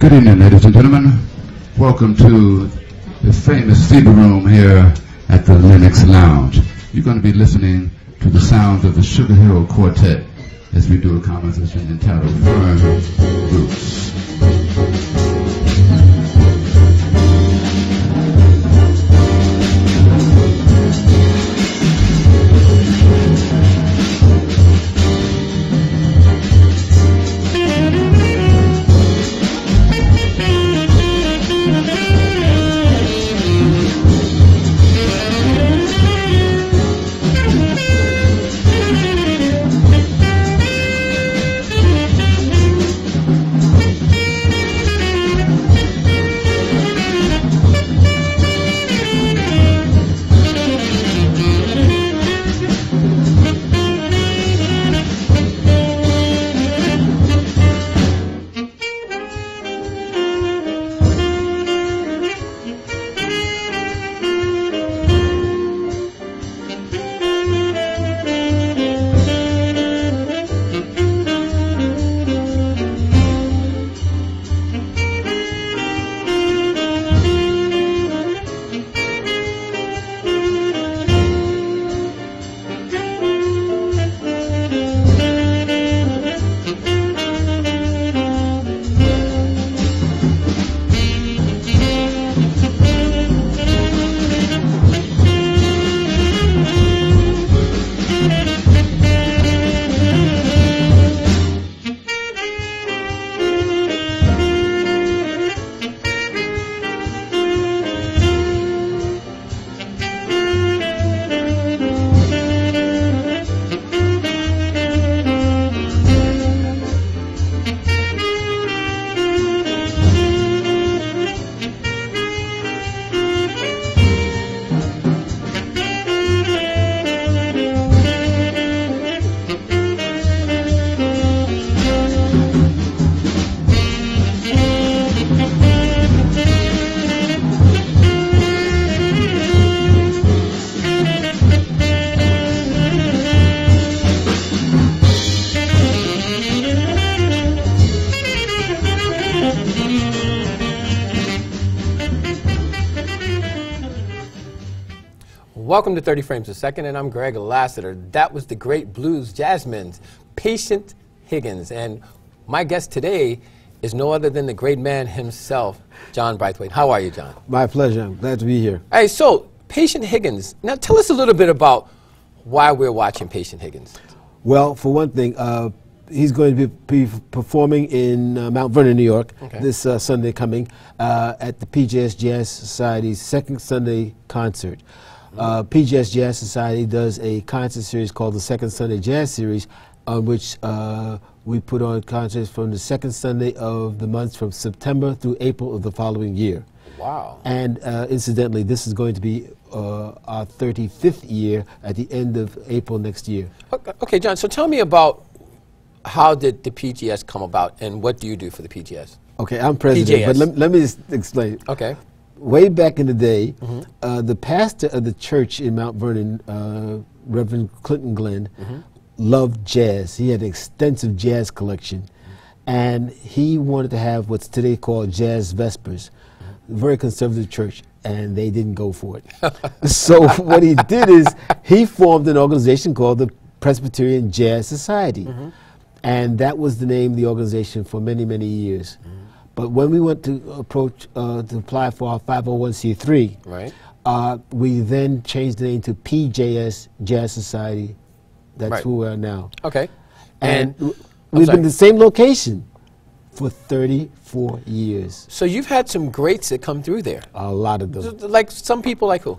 Good evening, ladies and gentlemen. Welcome to the famous theater room here at the Lenox Lounge. You're going to be listening to the sounds of the Sugar Hill Quartet as we do a composition entitled Firm Roots. Welcome to 30 Frames a Second, and I'm Greg Lassiter. That was the great blues jazzman's Patience Higgins. And my guest today is no other than the great man himself, John Brathwaite. How are you, John? My pleasure. I'm glad to be here. Hey, so Patience Higgins. Now tell us a little bit about why we're watching Patience Higgins. Well, for one thing, uh, he's going to be, be performing in uh, Mount Vernon, New York, Okay. this uh, Sunday coming uh, at the PJS Jazz Society's second Sunday concert. Uh, PJS Jazz Society does a concert series called the Second Sunday Jazz Series, on which uh, we put on concerts from the second Sunday of the months from September through April of the following year. Wow. And uh, incidentally, this is going to be uh, our 35th year at the end of April next year. Okay, John, so tell me about how did the PGS come about and what do you do for the PGS? Okay, I'm president, but PJS. let, let me just explain. Okay. Way back in the day, Mm-hmm. uh, the pastor of the church in Mount Vernon, uh, Reverend Clinton Glenn, Mm-hmm. loved jazz. He had an extensive jazz collection, and he wanted to have what's today called Jazz Vespers. Mm-hmm. Very conservative church, and they didn't go for it. so what he did is he formed an organization called the Presbyterian Jazz Society, Mm-hmm. and that was the name of the organization for many, many years. Mm-hmm. But when we went to approach uh, to apply for our 501c3, Right. uh, we then changed the name to PJS Jazz Society. That's Right. who we are now. Okay. And, And, we've sorry. been in the same location for 34 years. so you've had some greats that come through there. A lot of them. Like some people like who?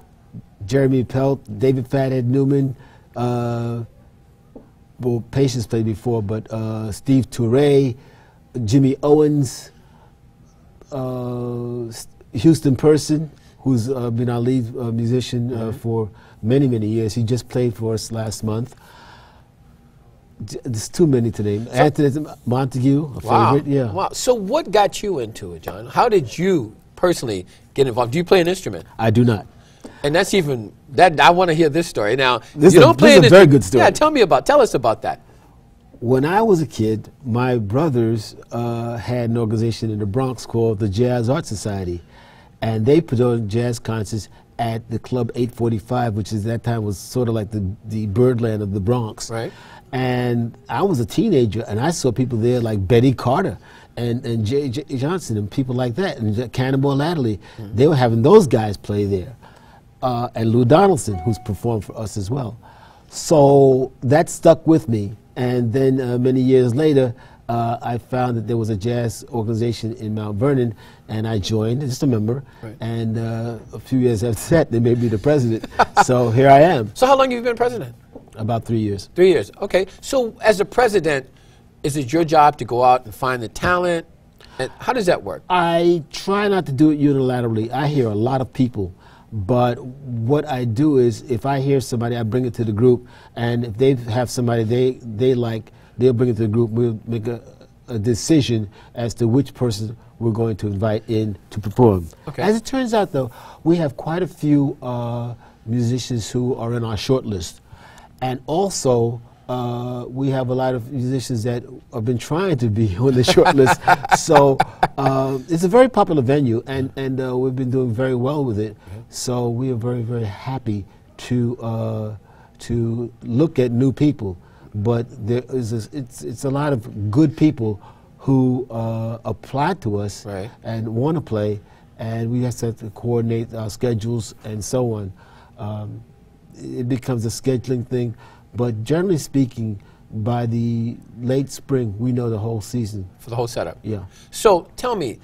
Jeremy Pelt, David Fathead Newman, uh, well, Patience played before, but uh, Steve Turre, Jimmy Owens, Houston Person, who's uh, been our lead uh, musician uh, for many, many years. He just played for us last month. J- There's too many to name. Anthony Montague, a Wow. favorite, yeah. Wow. So what got you into it, John? How did you personally get involved? Do you play an instrument? I do not. And that's even that I want to hear this story. Now, This you is a- don't play this is an a very instrument- good story. Yeah, tell me about tell us about that. When I was a kid, my brothers uh, had an organization in the Bronx called the Jazz Art Society, and they put on jazz concerts at the Club 845, which is that time was sort of like the, the Birdland of the Bronx. Right. And I was a teenager, and I saw people there like Betty Carter and, and Jay, J. Johnson and people like that, and Cannonball Adderley. Mm-hmm. They were having those guys play there. Uh, and Lou Donaldson, who's performed for us as well. So that stuck with me. And then uh, many years later, uh, I found that there was a jazz organization in Mount Vernon, and I joined, just a member. Right. And uh, a few years after that, they made me the president. so here I am. So how long have you been president? About three years. Three years. Okay. So as a president, is it your job to go out and find the talent? And how does that work? I try not to do it unilaterally. I hear a lot of people but what I do is, if I hear somebody, I bring it to the group, and if they have somebody they they like, they'll bring it to the group. We'll make a, a decision as to which person we're going to invite in to perform. Okay. As it turns out, though, we have quite a few uh, musicians who are in our short list, and also uh, we have a lot of musicians that have been trying to be on the short list. so uh, it's a very popular venue, and, and uh, we've been doing very well with it. Mm-hmm. So we are very, very happy to, uh, to look at new people. But there is a, it's, it's a lot of good people who uh, apply to us right. and want to play, and we have to coordinate our schedules and so on. Um, it becomes a scheduling thing. But generally speaking, by the late spring, we know the whole season. For the whole setup? Yeah. So tell me,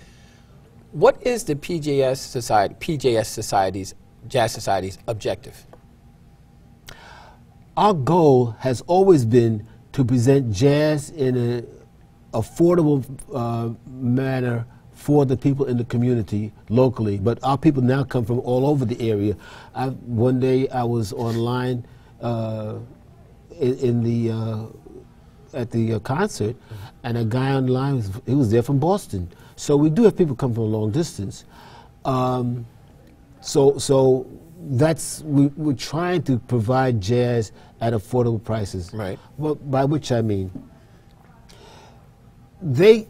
what is the PJS Society, PJS Society's, Jazz Society's objective? Our goal has always been to present jazz in an affordable uh, manner for the people in the community locally. But our people now come from all over the area. I, one day I was online uh, in, in the uh, at the uh, concert, mm -hmm. and a guy online was, he was there from Boston. So we do have people come from a long distance. Um, so so that's we, we're trying to provide jazz at affordable prices. Right. Well, by which I mean they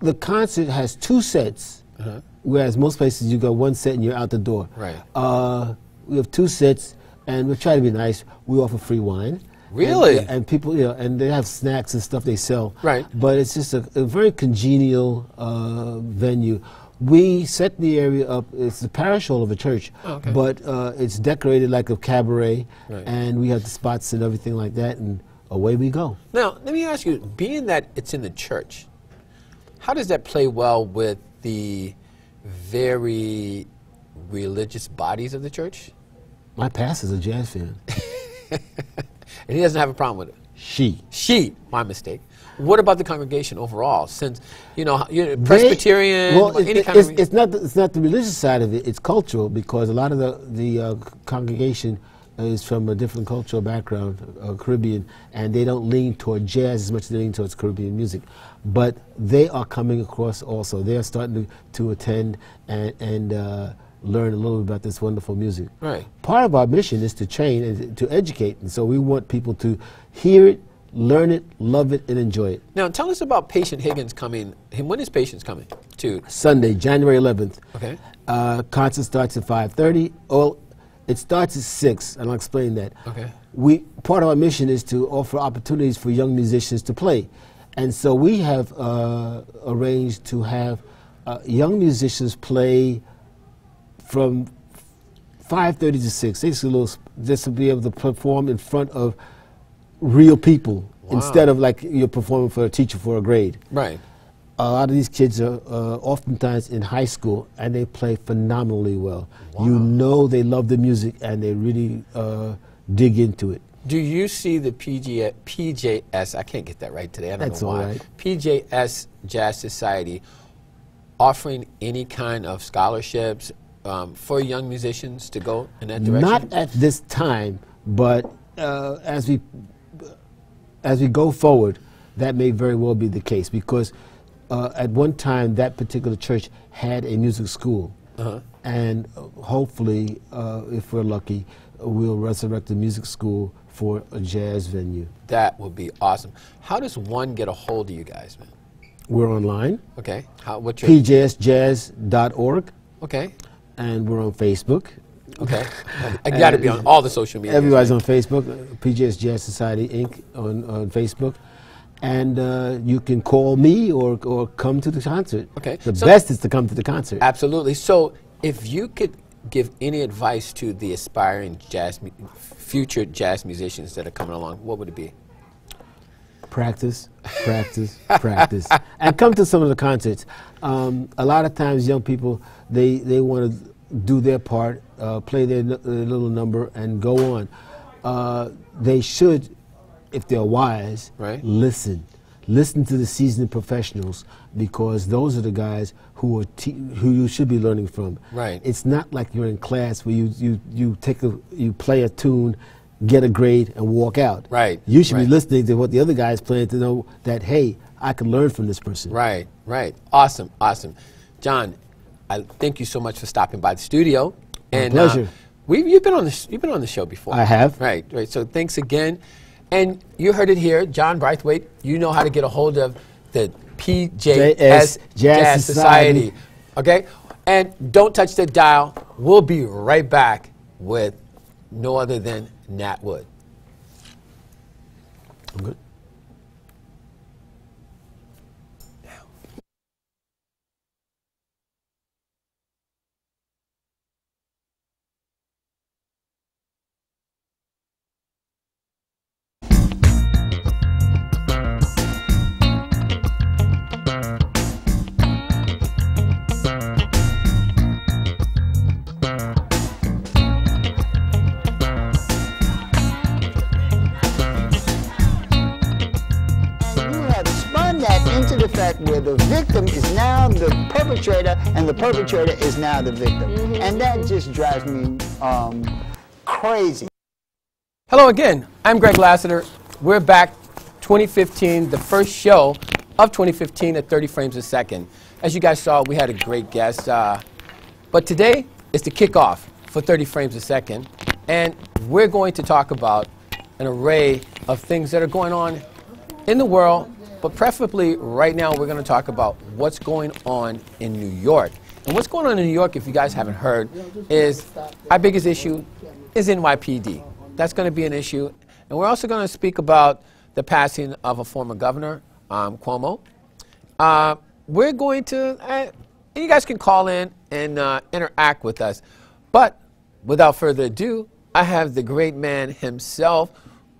the concert has two sets, uh -huh. whereas most places you go one set and you're out the door. Right. Uh, we have two sets, and we try to be nice. We offer free wine. Really? And, and, people, you know, and they have snacks and stuff they sell. Right. But it's just a, a very congenial uh, venue. We set the area up. It's the parish hall of a church, oh, okay. but uh, it's decorated like a cabaret, right. and we have the spots and everything like that, and away we go. Now, let me ask you: being that it's in the church, how does that play well with the very religious bodies of the church? My pastor's a jazz fan. and he doesn't have a problem with it. She. She, my mistake. What about the congregation overall? Since you know, you're Presbyterian, well, it, any kind it's, of it's not the, it's not the religious side of it. It's cultural because a lot of the the uh, congregation is from a different cultural background, uh, Caribbean, and they don't lean toward jazz as much as they lean towards Caribbean music. But they are coming across also. They are starting to, to attend and and. Uh, learn a little bit about this wonderful music. Right. Part of our mission is to train and to educate, and so we want people to hear it, learn it, love it, and enjoy it. Now, tell us about Patience Higgins coming. When is Patience coming? To Sunday, January 11th. Okay. Uh, concert starts at 5:30. Well, it starts at six, and I'll explain that. Okay. We part of our mission is to offer opportunities for young musicians to play, and so we have uh, arranged to have uh, young musicians play from 5.30 to 6, just, a little, just to be able to perform in front of real people wow. instead of like you're performing for a teacher for a grade. Right. A lot of these kids are uh, oftentimes in high school and they play phenomenally well. Wow. You know they love the music and they really uh, dig into it. Do you see the PG, PJS, I can't get that right today, I don't That's know why, right. PJS Jazz Society offering any kind of scholarships um, for young musicians to go in that direction? Not at this time, but uh, as we as we go forward, that may very well be the case because uh, at one time that particular church had a music school, uh-huh. and hopefully, uh, if we're lucky, we'll resurrect the music school for a jazz venue. That would be awesome. How does one get a hold of you guys, man? We're online, Okay. How, what's your pjsjazz.org, Okay. And we're on Facebook. Okay. I got to be on all the social media. Everybody's on Facebook, uh, PJS Jazz Society Inc. on, on Facebook. And uh, you can call me or, or come to the concert. Okay, The so- best is to come to the concert. Absolutely. So, if you could give any advice to the aspiring jazz, future jazz musicians that are coming along, what would it be? practice, practice, practice, and come to some of the concerts. Um, a lot of times, young people they they want to do their part, uh, play their, n- their little number, and go on. Uh, they should, if they're wise, Right. listen. Listen to the seasoned professionals because those are the guys who are te- who you should be learning from. Right. It's not like you're in class where you, you, you take a you play a tune, get a grade, and walk out. Right, You should right. be listening to what the other guy is playing to know that hey, I can learn from this person. Right, right. Awesome, awesome. John, I thank you so much for stopping by the studio. And uh, pleasure. we you've been on the you've been on the show before. I have. Right, right. So thanks again. And you heard it here, John Brathwaite. You know how to get a hold of the PJS JS Jazz, Society. Okay? And don't touch the dial. We'll be right back with no other than Nat Wood. I'm good. Fact where the victim is now the perpetrator and the perpetrator is now the victim. And that just drives me um, crazy. Hello again. I'm Greg Lassiter. We're back 2015, the first show of 2015 at 30 frames a second. As you guys saw, we had a great guest. Uh, but today is the kickoff for 30 frames a second. And we're going to talk about an array of things that are going on in the world, but preferably right now, we're going to talk about what's going on in New York. And what's going on in New York, if you guys haven't heard, is our biggest issue is NYPD. That's going to be an issue. And we're also going to speak about the passing of a former governor, um, Cuomo. Uh, we're going to, uh, you guys can call in and uh, interact with us. But without further ado, I have the great man himself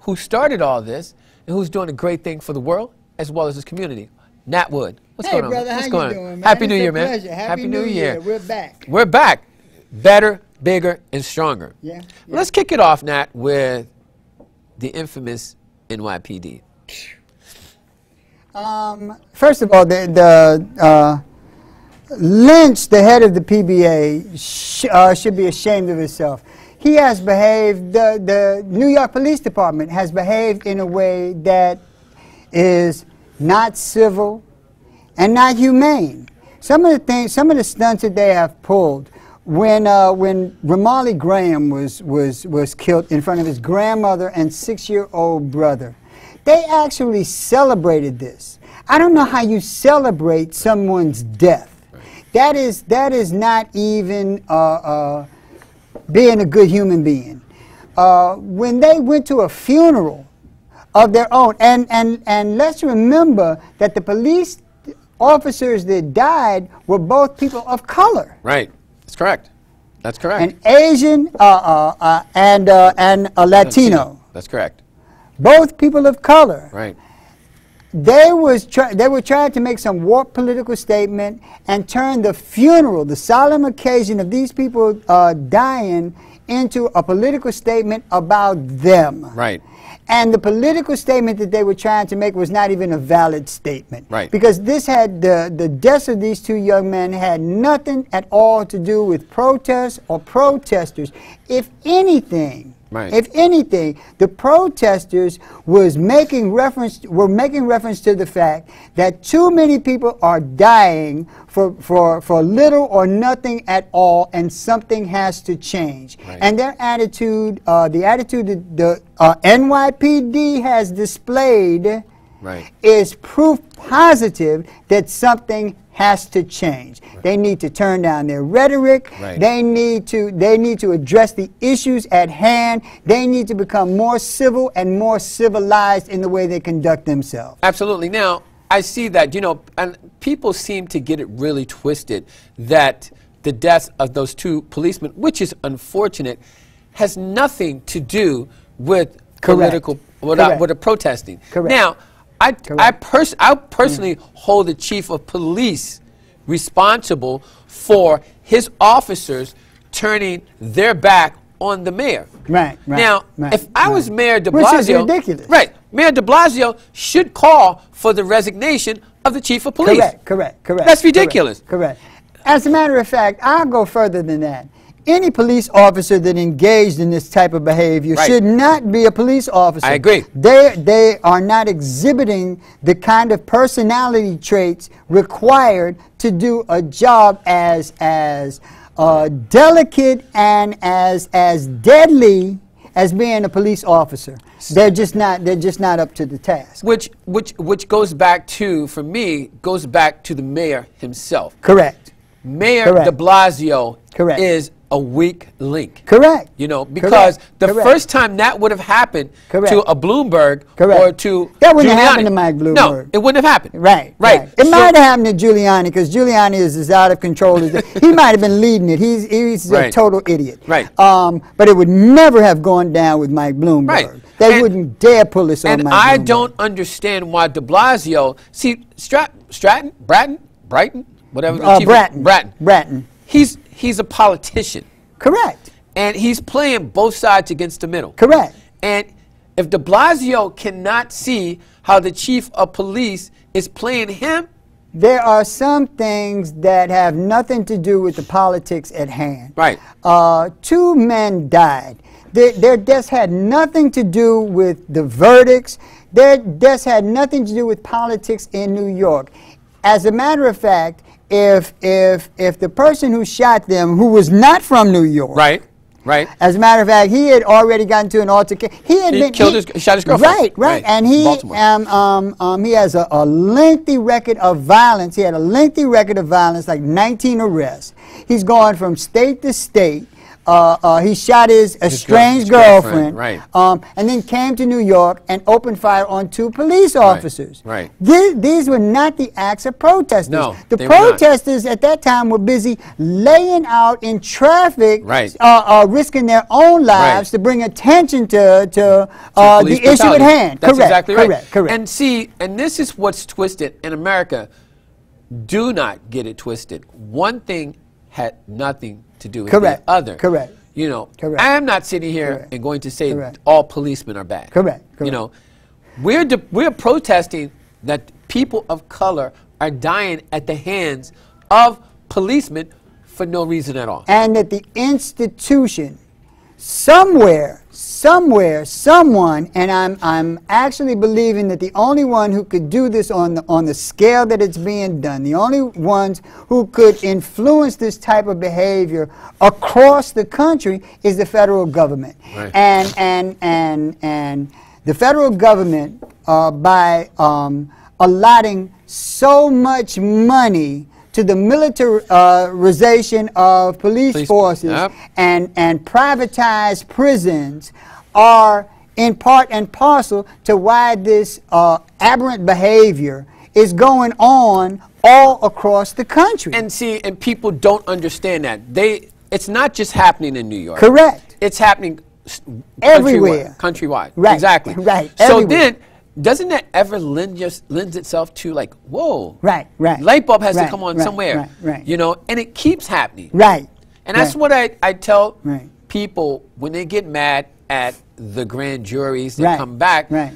who started all this and who's doing a great thing for the world as well as his community. Nat Wood. What's hey, going on? brother, What's how going you on? doing, man? Happy It's New a Year, man. pleasure. Happy New Year. We're back. We're back. Better, bigger, and stronger. Yeah, yeah. Let's kick it off, Nat, with the infamous NYPD. Um, first of all, the, the uh, Lynch, the head of the PBA, sh- uh, should be ashamed of himself. He has behaved, the, the New York Police Department has behaved in a way that is not civil and not humane. Some of the things, some of the stunts that they have pulled, when uh, when Ramarley Graham was was was killed in front of his grandmother and six-year-old brother, they actually celebrated this. I don't know how you celebrate someone's death. That is that is not even uh, uh, being a good human being. Uh, when they went to a funeral of their own, and, and, and let's remember that the police officers that died were both people of color. Right. That's correct. That's correct. An Asian uh, uh, uh, and, uh, and a Latino. That's correct. Both people of color. Right. They, was try- they were trying to make some warped political statement and turn the funeral, the solemn occasion of these people uh, dying, into a political statement about them. Right. And the political statement that they were trying to make was not even a valid statement. Right. Because this had the, the deaths of these two young men had nothing at all to do with protests or protesters. If anything, Right. If anything, the protesters was making reference were making reference to the fact that too many people are dying for for for little or nothing at all, and something has to change. Right. And their attitude, uh, the attitude that the uh, NYPD has displayed Right. is proof positive that something has to change. They need to turn down their rhetoric. Right. They need to they need to address the issues at hand. They need to become more civil and more civilized in the way they conduct themselves. Absolutely. Now, I see that, you know, and people seem to get it really twisted that the death of those two policemen, which is unfortunate, has nothing to do with political, with, uh, Correct. with the protesting. Correct. Now, I, I, pers- I personally mm. hold the chief of police responsible for his officers turning their back on the mayor. Right, right, Now, right, if I was. Mayor de Which is Blasio, ridiculous. right? Mayor de Blasio should call for the resignation of the chief of police. Correct, correct, correct. That's correct, ridiculous. Correct. As a matter of fact, I'll go further than that. Any police officer that engaged in this type of behavior Right. should not be a police officer. I agree. They, they are not exhibiting the kind of personality traits required to do a job as, as uh, delicate and as, as deadly as being a police officer. They're just not, they're just not up to the task. Which, which, which goes back to, for me, goes back to the mayor himself. Correct. Mayor Correct. de Blasio Correct. is a weak link. Correct. You know, because Correct. the Correct. first time that would have happened Correct. to a Bloomberg Correct. or to That wouldn't have happened to Mike Bloomberg. No, it wouldn't have happened. Right, right. It So- might have happened to Giuliani because Giuliani is as out of control as he might have been leading it. He's he's a total idiot. Right. Um, but it would never have gone down with Mike Bloomberg. Right. They And- wouldn't dare pull this on And Mike I Bloomberg. don't understand why De Blasio. See, Strat, Stratton, Bratton, Brighton, whatever. Uh, Bratton. Bratton. Bratton. He's he's a politician, Correct. and he's playing both sides against the middle. Correct. And if De Blasio cannot see how the chief of police is playing him, There are some things that have nothing to do with the politics at hand. Right. Uh, two men died. Their, their deaths had nothing to do with the verdicts. Their deaths had nothing to do with politics in New York. As a matter of fact, if if if the person who shot them, who was not from New York, right, right, as a matter of fact, he had already gotten to an altercation. He had He been killed his- shot his girlfriend. Right, right, Right, and he um, um, um, he has a, a lengthy record of violence. He had a lengthy record of violence, like 19 arrests. He's gone from state to state. Uh, uh, he shot his estranged his girlfriend, girlfriend, right. um, and then came to New York and opened fire on two police officers. right. These, these were not the acts of protesters. No, the they were not. protesters at that time were busy laying out in traffic, Right. uh, uh, risking their own lives Right. to bring attention to, to, uh, police the issue at hand. That's correct, exactly right. correct, correct. And see, and this is what's twisted in America. Do not get it twisted. One thing had nothing to do with Correct, the other. correct. You know, Correct. I am not sitting here Correct. and going to say Correct. all policemen are bad. Correct, You know, we're de- we're protesting that people of color are dying at the hands of policemen for no reason at all. and that the institution somewhere somewhere someone and I'm I'm actually believing that the only one who could do this on the on the scale that it's being done the only ones who could influence this type of behavior across the country is the federal government Right. and and and and the federal government uh, by um, allotting so much money to the militarization of police, Police- forces yep. and, and privatized prisons are in part and parcel to why this uh, aberrant behavior is going on all across the country. And see, and people don't understand that. They, it's not just happening in New York. Correct. It's happening Everywhere. Countrywide. countrywide. Right, Exactly. right, So everywhere. then, doesn't that ever lend just lends itself to like, whoa, Right, right. Light bulb has Right, to come on right, somewhere. right, right. You know, and it keeps happening. right. And that's what I, I tell people when they get mad at the grand juries that come back. right.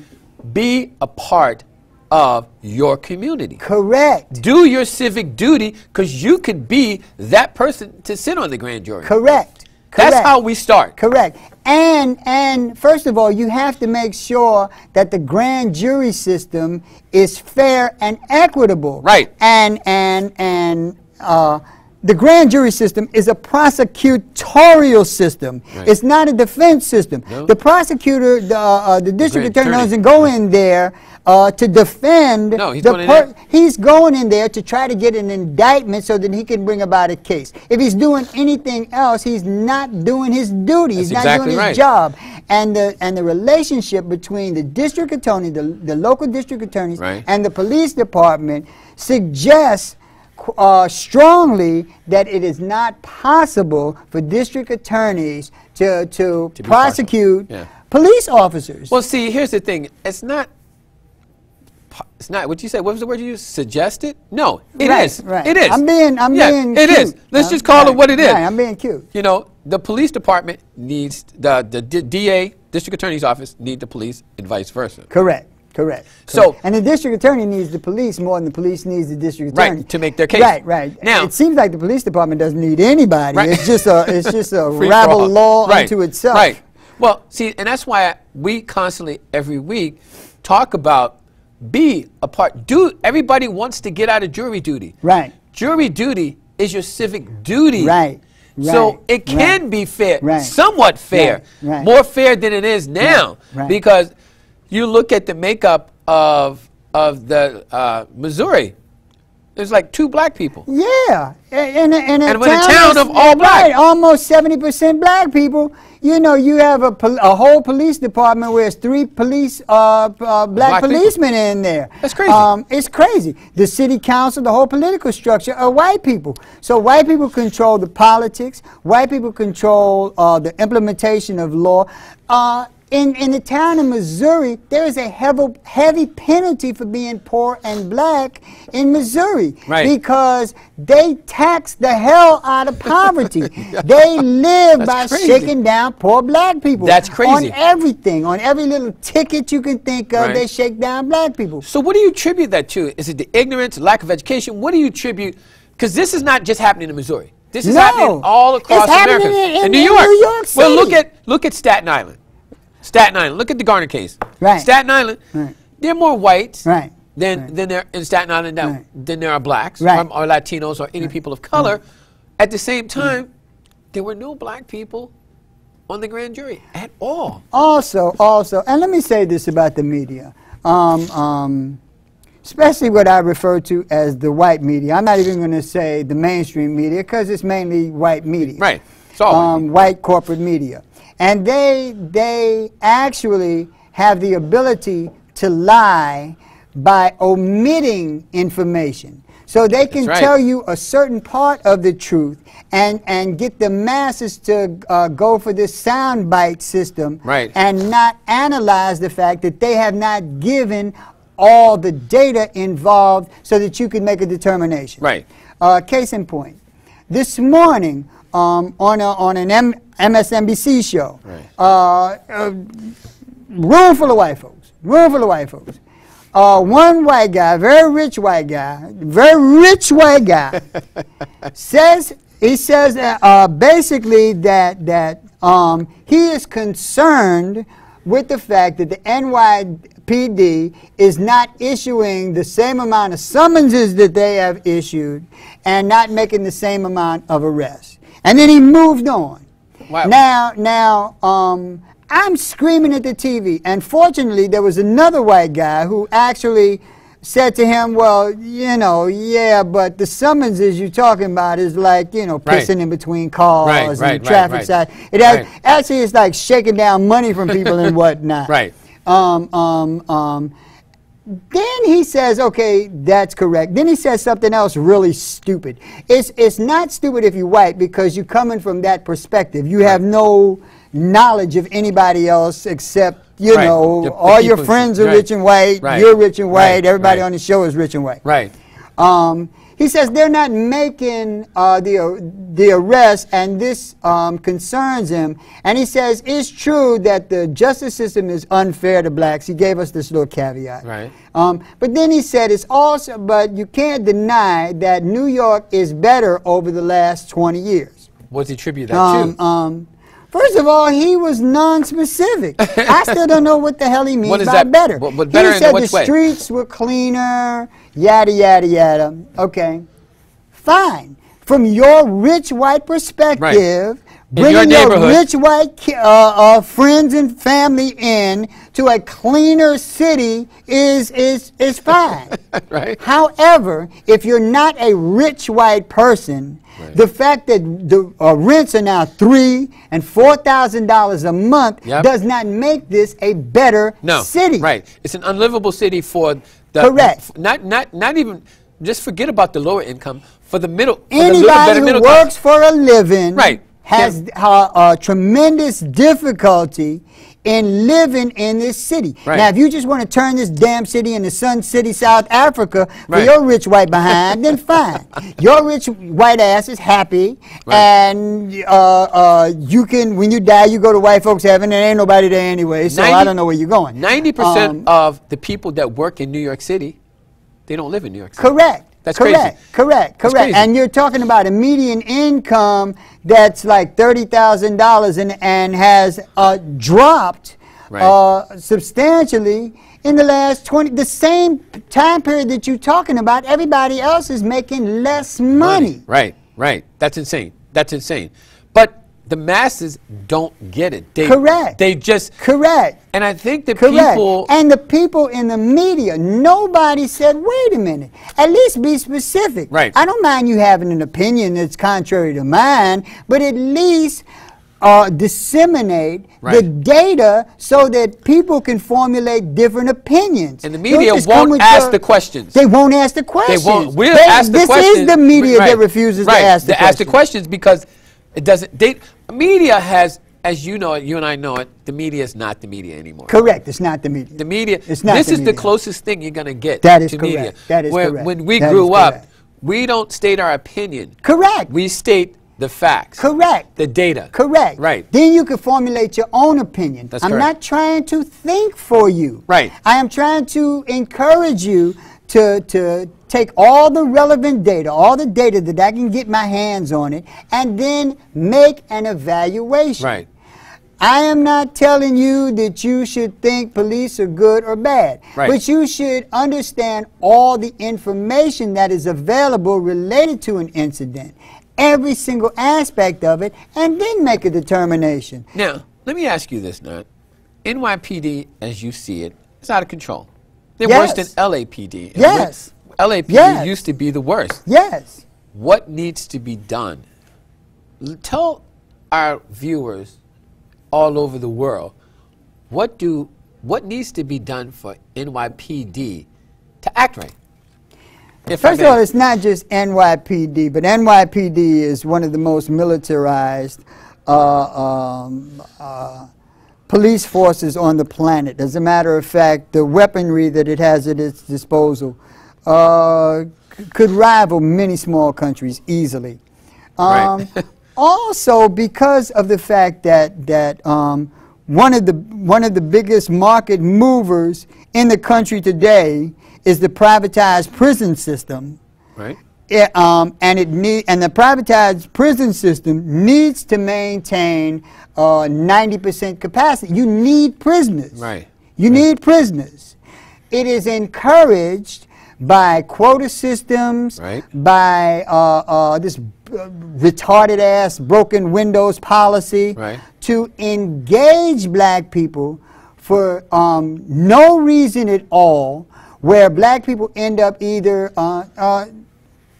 Be a part of your community. Correct. Do your civic duty because you could be that person to sit on the grand jury. Correct. That's how we start. Correct. And and first of all, you have to make sure that the grand jury system is fair and equitable. Right. And and and uh, the grand jury system is a prosecutorial system. Right. It's not a defense system. No. The prosecutor, the, uh, the district grand attorney attorney. doesn't go in there uh, to defend. No, he's the going in there- He's going in there to try to get an indictment so that he can bring about a case. If he's doing anything else, he's not doing his duty. he's not exactly doing right. his job. And the and the relationship between the district attorney, the, the local district attorneys, Right. and the police department suggests uh, strongly that it is not possible for district attorneys to to, be prosecute. Yeah. police officers. Well, see, here's the thing. It's not. It's not what you said. What was the word you used? Suggested? No, it is. Right, right. It is. I'm being I'm yeah, being It is. Let's Uh, just call it what it is. Right, I'm being cute. You know, the police department needs the the D- DA, district attorney's office, need the police, and vice versa. Correct. Correct. So- Correct. and the district attorney needs the police more than the police needs the district Right, attorney to make their case. Right, right. Now- it seems like the police department doesn't need anybody. Right. It's just a it's just a rabble law right. unto itself. Right. Well, see, and that's why we constantly every week talk about be a part. Do everybody wants to get out of jury duty? Right. Jury duty is your civic duty. Right. Right, So it can Right. be fair, Right. somewhat fair, Right. Right. more fair than it is now, Right. because you look at the makeup of of the uh, Missouri. There's like two black people. Yeah, in a, in a And with a town, of all black. right, almost seventy percent black people. You know, you have a, pol- a whole police department where it's three police, uh, uh, black, Black people. policemen in there. That's crazy. Um, it's crazy. The city council, the whole political structure are white people. So white people control the politics. White people control uh, the implementation of law. In, in the town of Missouri, there is a heavy, heavy penalty for being poor and black in Missouri Right. because they tax the hell out of poverty. They live That's by crazy. shaking down poor black people. That's crazy. On everything, on every little ticket you can think of, Right. they shake down black people. So what do you attribute that to? Is it the ignorance, lack of education? What do you attribute? Because this is not just happening in Missouri. This is No. happening all across It's America. in- in- New York. New York Well, look at look at Staten Island. Staten Island. Look at the Garner case. Right. Staten Island. Right. There are more whites Right. than Right. than there in Staten Island than, Right. than there are blacks Right. or, or Latinos or any people of color. At the same time, there were no black people on the grand jury at all. Also, also, and let me say this about the media, um, um, especially what I refer to as the white media. I'm not even going to say the mainstream media because it's mainly white media. Right. It's all um, white corporate media, and they they actually have the ability to lie by omitting information. So they can right. tell you a certain part of the truth and, and get the masses to uh, go for this soundbite system Right. and not analyze the fact that they have not given all the data involved so that you can make a determination. Right. Uh, case in point, this morning um, on, a, on an M- MSNBC show, Right. uh, uh, room full of white folks, room full of white folks. Uh, one white guy, very rich white guy, very rich white guy, says he says that, uh, basically that that um, he is concerned with the fact that the NYPD is not issuing the same amount of summonses that they have issued and not making the same amount of arrests. And then he moved on. Wow. Now, now, um, I'm screaming at the TV, and fortunately, there was another white guy who actually said to him, "Well, you know, yeah, but the summonses you're talking about is like, you know, Right. pissing in between cars Right, and right, right, traffic right. side. It has, Right. actually it's like shaking down money from people and whatnot. Right. Um, um, um, then he says, okay, that's correct. Then he says something else really stupid. It's, it's not stupid if you're white because you're coming from that perspective. You have no knowledge of anybody else except, you Right. know, The- the all your friends are right. rich and white, Right. you're rich and white, Right. everybody Right. on the show is rich and white. Right. Um, he says they're not making uh, the, uh, the arrest, and this um, concerns him. And he says it's true that the justice system is unfair to blacks. He gave us this little caveat. Right. Um, but then he said it's also, but you can't deny that New York is better over the last 20 years. What does he attribute that Um, to? um, first of all, he was non-specific. I still don't know what the hell he means What is by that- better. what- what better he said the way? streets were cleaner, yada yada yada. Okay, fine. From your rich white perspective, your bringing your, neighborhood. rich white uh, uh, friends and family in to a cleaner city is is is fine. right? However, if you're not a rich white person, the fact that the uh, rents are now three and four thousand dollars a month Yep. does not make this a better No, city. Right. It's an unlivable city for the Correct. not not not even just forget about the lower income for the middle. For the little Anybody who middle works class. for a living Right. has Yeah. uh, uh, tremendous difficulty in living in this city. Right. Now, if you just want to turn this damn city into Sun City, South Africa for Right. your rich white behind, then fine. Your rich white ass is happy, Right. and uh, uh, you can, when you die, you go to white folks' heaven, and ain't nobody there anyway, so I don't know where you're going. Ninety percent Um, of the people that work in New York City, they don't live in New York City. Correct. That's correct, crazy. Correct. Correct. And you're talking about a median income that's like thirty thousand dollars and and has uh, dropped Right. uh, substantially in the last twenty. The same time period that you're talking about, everybody else is making less money. Right. Right. That's insane. That's insane. The masses don't get it. They, Correct. They just Correct. and I think that Correct. people and the people in the media, nobody said, wait a minute, at least be specific. Right. I don't mind you having an opinion that's contrary to mine, but at least uh, disseminate the data so that people can formulate different opinions. And the media won't ask your- the questions. They won't ask the questions. They won't. We'll They- ask the this questions. is the media right, that refuses right, to ask the to questions. ask the questions because it doesn't. They, media has, as you know it, you and I know it. The media is not the media anymore. Correct. It's not the media. The media. It's not this the is the closest thing you're going to get That is to correct. media. That is when, correct. When we That grew up, we don't state our opinion. Correct. We state the facts. Correct. The data. Correct. Right. Then you can formulate your own opinion. That's I'm correct. not trying to think for you. Right. I am trying to encourage you to, to take all the relevant data, all the data that I can get my hands on it, and then make an evaluation. Right. I am not telling you that you should think police are good or bad, Right. but you should understand all the information that is available related to an incident, every single aspect of it, and then make a determination. Now, let me ask you this, Nat. NYPD, as you see it, is out of control. They're worse than LAPD. Yes. LAPD Yes. used to be the worst. Yes. What needs to be done? Tell our viewers all over the world what do what needs to be done for NYPD to act right. If First of all, it's not just NYPD, but NYPD is one of the most militarized uh, um, uh, police forces on the planet. As a matter of fact, the weaponry that it has at its disposal uh, could rival many small countries easily. Um, Right. also, because of the fact that that um, one of the one of the biggest market movers in the country today is the privatized prison system. right? It, um, and it need, and the privatized prison system needs to maintain uh, 90% capacity. You need prisoners. Right. You need prisoners. It is encouraged by quota systems, Right. by uh, uh, this uh, retarded ass broken windows policy Right. to engage black people for um, no reason at all, where black people end up either uh, uh,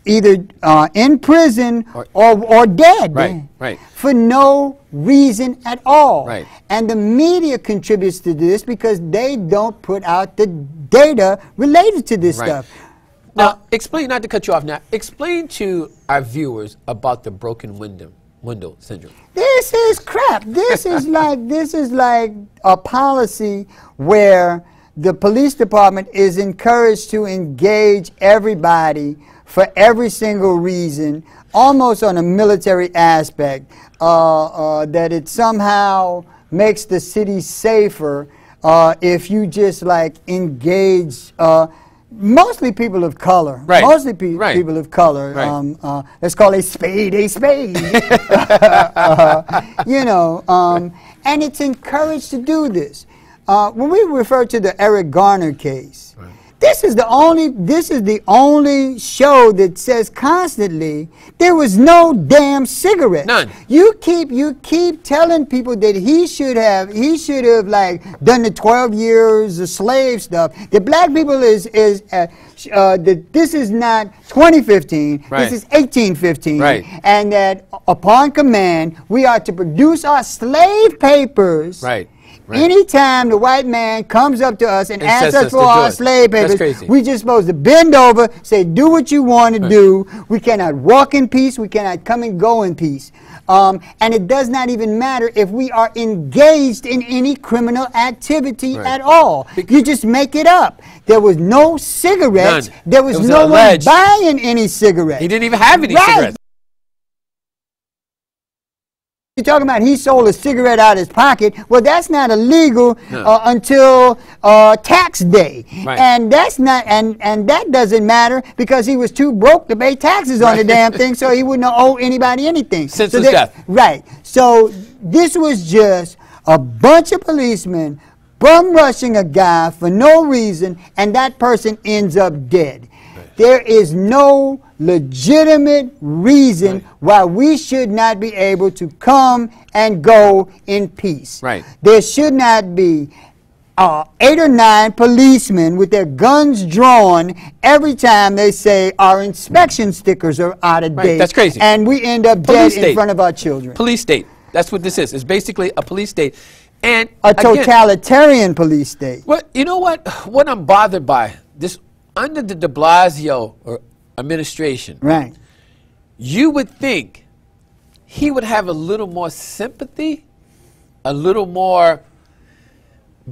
either uh, in prison Or- or, or dead. Right, right. For no reason at all. Right. And the media contributes to this because they don't put out the data related to this Right. stuff. Now, Uh, explain, not to cut you off now, explain to our viewers about the broken window, window syndrome. This is crap. This is like this is like a policy where the police department is encouraged to engage everybody for every single reason, almost on a military aspect, uh, uh, that it somehow makes the city safer uh, if you just like engage. Uh, mostly people of color. Right. Mostly pe- Right. people of color. Right. Um, uh, let's call a spade a spade. Uh, you know, um, and it's encouraged to do this. Uh, when we refer to the Eric Garner case, this is the only this is the only show that says constantly there was no damn cigarette. None. You keep you keep telling people that he should have he should have like done the 12 years of slave stuff. The black people is is uh, uh, that this is not 2015. Right. This is 1815. Right. And that upon command we are to produce our slave papers. Right. Right. Anytime the white man comes up to us and, And asks us us for our slave papers, we just supposed to bend over, say, do what you want to do. We cannot walk in peace. We cannot come and go in peace. Um, and it does not even matter if we are engaged in any criminal activity Right. at all. You just make it up. There was no cigarettes. None. There was, was no alleged. one buying any cigarettes. He didn't even have any Right. cigarettes. You're talking about he sold a cigarette out of his pocket. Well, that's not illegal No. uh, until uh, tax day, Right. and that's not and and that doesn't matter because he was too broke to pay taxes on the damn thing, so he wouldn't owe anybody anything Since so his death. Right. So this was just a bunch of policemen bum rushing a guy for no reason, and that person ends up dead. There is no legitimate reason Right. why we should not be able to come and go in peace. Right. There should not be uh, eight or nine policemen with their guns drawn every time they say our inspection stickers are out of Right, date. that's crazy. And we end up dead Police in front of our children. Police state. That's what this is. It's basically a police state. And a again, totalitarian police state. Well, you know what? What I'm bothered by this under the De Blasio uh, administration, Right. you would think he would have a little more sympathy, a little more,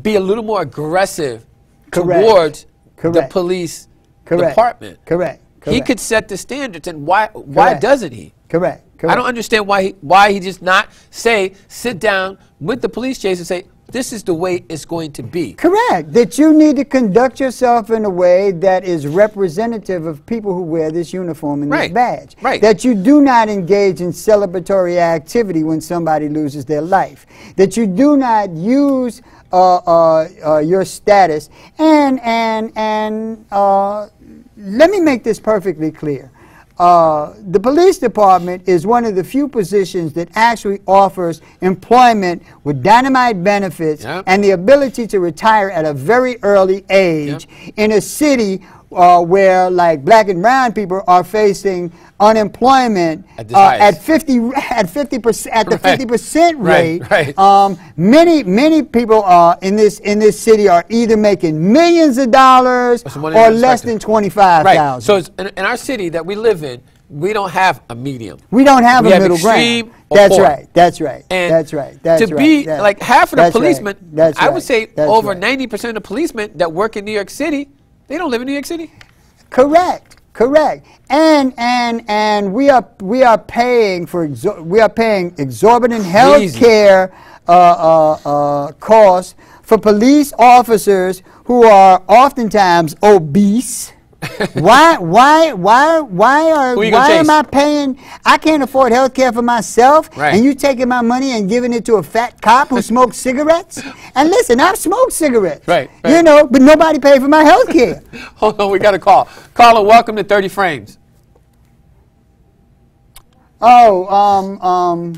be a little more aggressive Correct. towards the police Correct. department. Correct. He could set the standards, and why? Why doesn't he? Correct. Correct. I don't understand why he, why he just not say sit down with the police chase and say this is the way it's going to be. Correct. That you need to conduct yourself in a way that is representative of people who wear this uniform and Right. this badge. Right. That you do not engage in celebratory activity when somebody loses their life. That you do not use uh, uh, uh, your status. And and and uh, let me make this perfectly clear. Uh, the police department is one of the few positions that actually offers employment with dynamite benefits Yep. and the ability to retire at a very early age in a city uh, where like black and brown people are facing unemployment At uh, at 50 at 50 percent at the Right. 50 percent rate right. um, many many people uh, in this in this city are either making millions of dollars Or some money or in less than 25,000 Right. So in, in our city that we live in, we don't have a medium. We don't have We a have middle ground. That's poor. right. That's right. And that's right. That's to right. be that- like half of the that's right, policemen, That's I would say that's over ninety percent of the policemen that work in New York City, they don't live in New York City. Correct. Correct. And and and we are we are paying for exor- we are paying exorbitant health care uh, uh, uh, costs for police officers who are oftentimes obese. why why why why are Who you why am? I paying I can't afford health care for myself Right. and you taking my money and giving it to a fat cop who smokes cigarettes? And listen, I've smoked cigarettes. Right, You know, but nobody paid for my health care. Hold on, we got a call. Caller, welcome to Thirty Frames. Oh, um, um,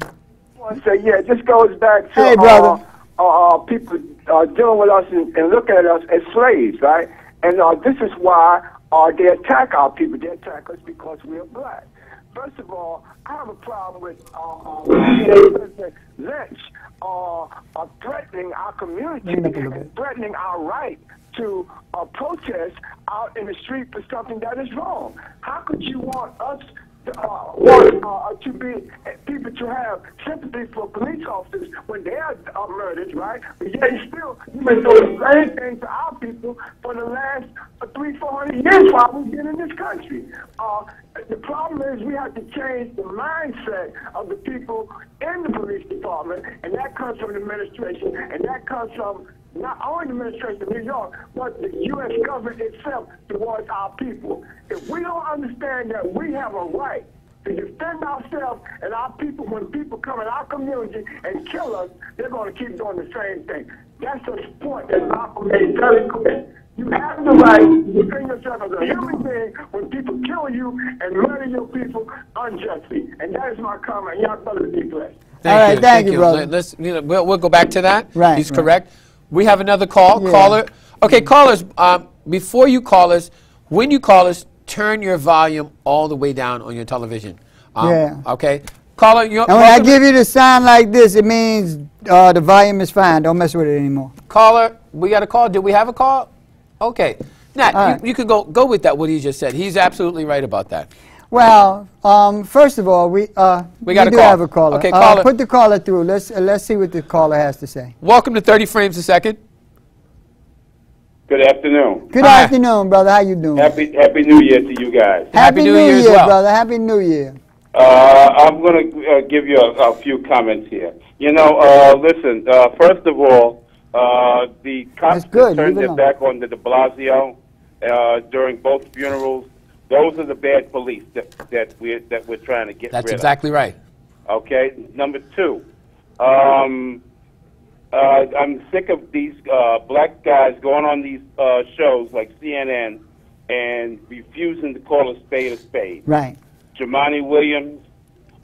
want to say, yeah, it just goes back to Hey, brother. Uh, uh, uh, people uh, dealing with us and, and looking at us as slaves, right? And uh, this is why uh, they attack our people. They attack us because we're black. First of all, I have a problem with uh, uh, Lynch uh, uh, threatening our community Lean up a little bit. and threatening our right to uh, protest out in the street for something that is wrong. How could you want us uh, uh, to be people to have sympathy for police officers when they are uh, murdered, right? But yet still, you may do the same thing to our people for the last uh, three, four hundred years while we've been in this country. Uh, the problem is we have to change the mindset of the people in the police department, and that comes from the administration, and that comes from not only the administration of New York, but the U.S. government itself towards our people. If we don't understand that we have a right to defend ourselves and our people when people come in our community and kill us, they're going to keep doing the same thing. That's a point that Malcolm made very clear. You have the right to defend yourself as a human being when people kill you and murder your people unjustly. And that is my comment. Y'all brothers be blessed. Thank All right, you. thank you, brother. Let's, you know, we'll, we'll go back to that. Right, He's right. correct. We have another call. Yeah. Caller. Okay, callers, um, before you call us, when you call us, turn your volume all the way down on your television. Um, Yeah. Okay. Caller, you're And when I give you the sign like this, it means uh, the volume is fine. Don't mess with it anymore. Caller, we got a call. Did we have a call? Okay. Nat, you, right. you can go go with that. What he just said. He's absolutely right about that. Well, um, first of all, we uh, We got a do call. have a caller. Okay, Uh, caller. put the caller through. Let's uh, let's see what the caller has to say. Welcome to 30 frames a second. Good afternoon. Good Hi. afternoon, brother. How you doing? Happy Happy New Year to you guys. Happy New Year as well. brother. Happy New Year. Uh, I'm going to uh, give you a, a few comments here. You know, uh, listen. Uh, first of all, uh, the cops good. turned Leave their alone. back on the De Blasio uh, during both funerals. Those are the bad police that that we're that we're trying to get That's rid exactly right. Okay. Number two. Um, uh, I'm sick of these uh, black guys going on these uh, shows like CNN and refusing to call a spade a spade. Right. Jumaane Williams,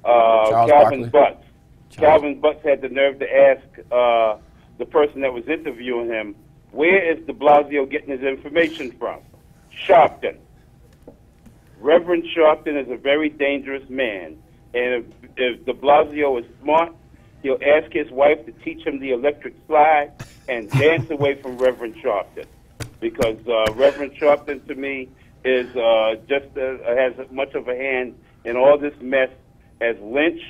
uh, Calvin Barkley. Butts. Calvin Butts had the nerve to ask uh, the person that was interviewing him, where is de Blasio getting his information from? Sharpton. Reverend Sharpton is a very dangerous man. And if, if de Blasio is smart, he'll ask his wife to teach him the electric slide and dance away from Reverend Sharpton. Because uh, Reverend Sharpton, to me, is uh, just uh, has much of a hand in all this mess as Lynch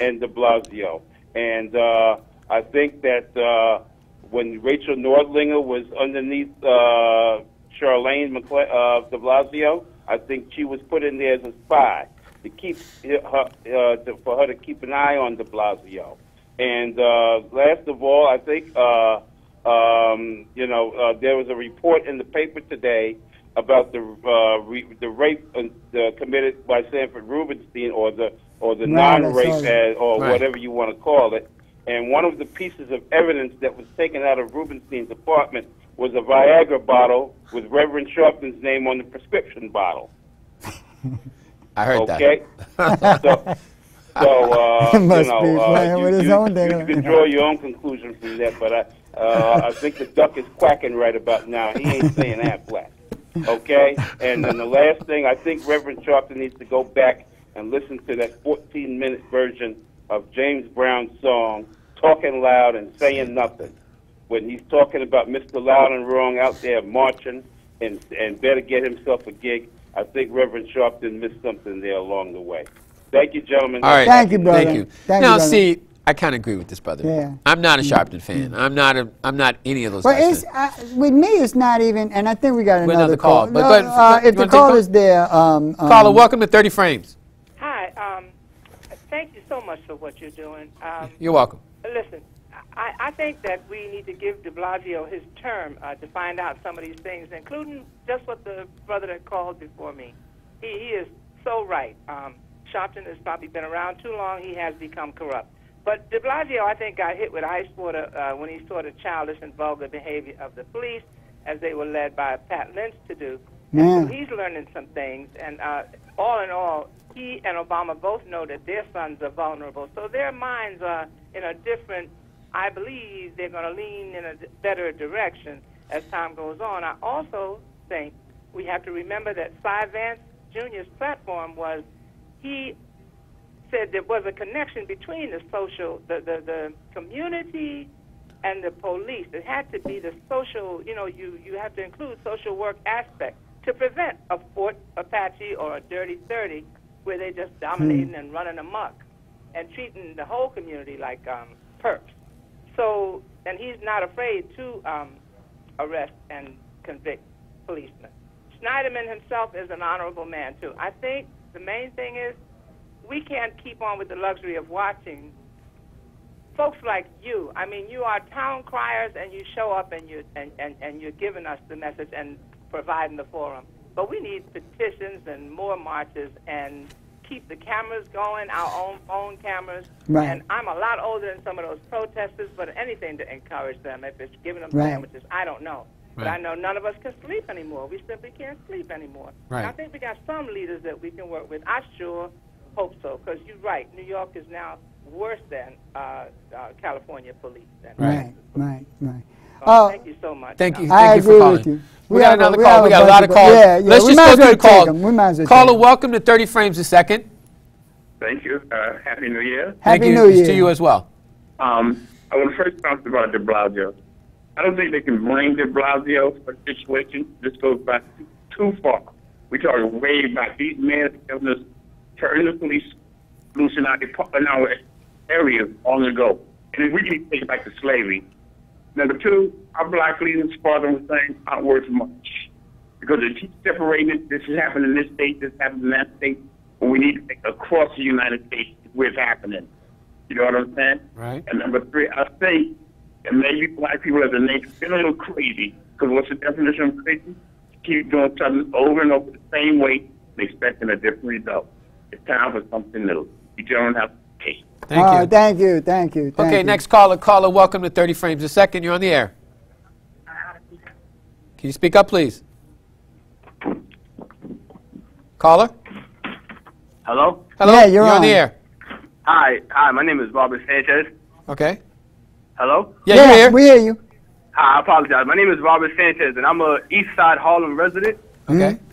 and de Blasio. And uh, I think that uh, when Rachel Noerdlinger was underneath uh, Charlene McCla- uh, de Blasio, I think she was put in there as a spy to keep her, uh, to, for her to keep an eye on de Blasio. And uh, last of all, I think uh, um, you know uh, there was a report in the paper today about the uh, re- the rape uh, the committed by Sanford Rubenstein or the or the Right, non-rape saw uh, or Right. whatever you want to call it. And one of the pieces of evidence that was taken out of Rubenstein's apartment was a Viagra bottle with Reverend Sharpton's name on the prescription bottle. I heard that. Okay. so, so uh, must you know, be uh, you, with his you, own you can draw your own conclusion from that, but I, uh, I think the duck is quacking right about now. He ain't saying that black. Okay. And then the last thing, I think Reverend Sharpton needs to go back and listen to that 14-minute version of James Brown's song "Talking Loud and Saying Nothing," when he's talking about Mr. Loud and Wrong out there marching and and better get himself a gig. I think Reverend Sharpton missed something there along the way. Thank you, gentlemen. All right. Thank you, brother. Thank you. Thank you, now, brother. see, I kind of agree with this brother. Yeah. I'm not a Sharpton fan. I'm not a. I'm not any of those Well, guys. it's, uh, with me, it's not even, and I think we got Wait, another, another call. But No, go ahead. uh, if the wanna take a call call? is there, um, um, Caller, welcome to 30 frames. Hi. Um, thank you so much for what you're doing. Um, You're welcome. listen, I, I think that we need to give De Blasio his term uh, to find out some of these things, including just what the brother that called before me. He, he is so right. Um, Sharpton has probably been around too long. He has become corrupt. But De Blasio, I think, got hit with ice water uh, when he saw the childish and vulgar behavior of the police, as they were led by Pat Lynch to do. And so he's learning some things, and uh, all in all, he and Obama both know that their sons are vulnerable. So their minds are in a different. I believe they're going to lean in a better direction as time goes on. I also think we have to remember that Cy Vance Jr.'s platform was he said there was a connection between the social, the, the, the community and the police. It had to be the social, you know, you, you have to include social work aspect to prevent a Fort Apache or a Dirty 30 where they're just dominating and running amok and treating the whole community like um, perps. So, and he's not afraid to um, arrest and convict policemen. Schneiderman himself is an honorable man, too. I think the main thing is we can't keep on with the luxury of watching folks like you. I mean, you are town criers, and you show up and you and, and, and you're giving us the message and providing the forum. But we need petitions and more marches and keep the cameras going, our own phone cameras. Right. And I'm a lot older than some of those protesters, but anything to encourage them. If it's giving them Right. sandwiches, I don't know. But I know none of us can sleep anymore. We simply can't sleep anymore. Right. And I think we got some leaders that we can work with. I sure hope so, because you're right. New York is now worse than uh, uh, California police. And Right, right, right. Uh, thank you so much. Thank you. Uh, I Thank you for agree calling. with you. We, We got have a- another we call. We got a bunch lot of- of calls. yeah, yeah, Let's we just might go through the calls. take 'em. We might well Caller, take 'em. welcome to 30 frames a second. Thank you. Uh, Happy New Year. Happy Thank you New Year. to you as well. Um, I want to first talk about de Blasio. I don't think they can blame de Blasio for the situation. This goes back too far. We talking way back. These men have just turning the police loose in our, depart- in our areas long ago. And if we can take it back to slavery. Number two, our black leaders, father was saying, aren't worth much. Because they keep separating it. This is happening in this state, this happened in that state. But we need to take across the United States where it's happening. You know what I'm saying? Right. And number three, I think that maybe black people as a nation been a little crazy. Because what's the definition of crazy? Keep doing something over and over the same way and expecting a different result. It's time for something new. You don't have. Thank All you. thank you, thank you. thank okay, you. next caller. Caller, welcome to 30 frames a second. You're on the air. Can you speak up, please? Caller? Hello? Hello? Yeah, you're on. on. the air. Hi, hi, my name is Robert Sanchez. Okay. Hello? Yeah, Yeah, you're here. we hear you. Hi, I apologize. My name is Robert Sanchez, and I'm a East Side Harlem resident, okay. Mm-hmm.